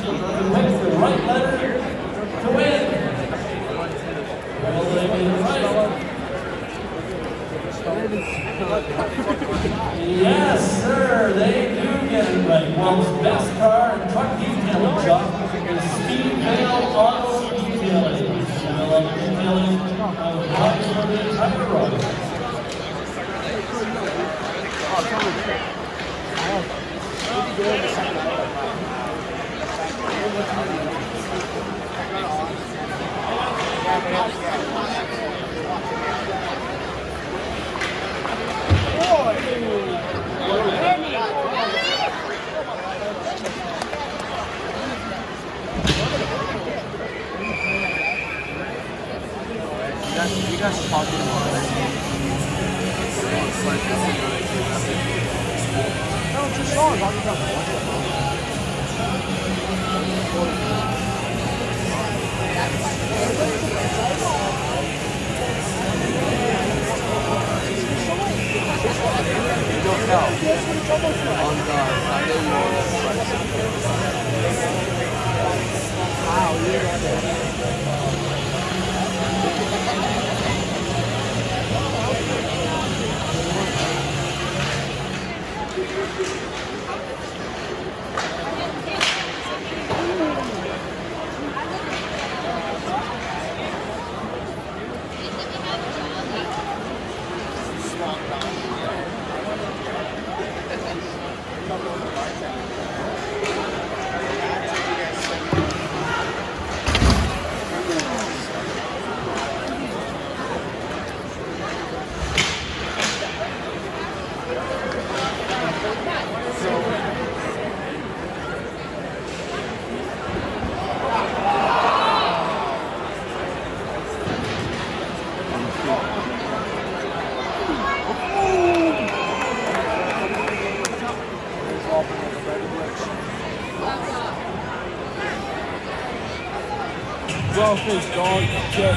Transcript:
picks the right letter to win. Yes, sir, they do get it right. World's best car and truck detailing shop is Speedvale Auto Detailing. Speedvale Detailing of Roxbury, Tire You guys are talking about No, just Sean You Well, first dog, Jeff.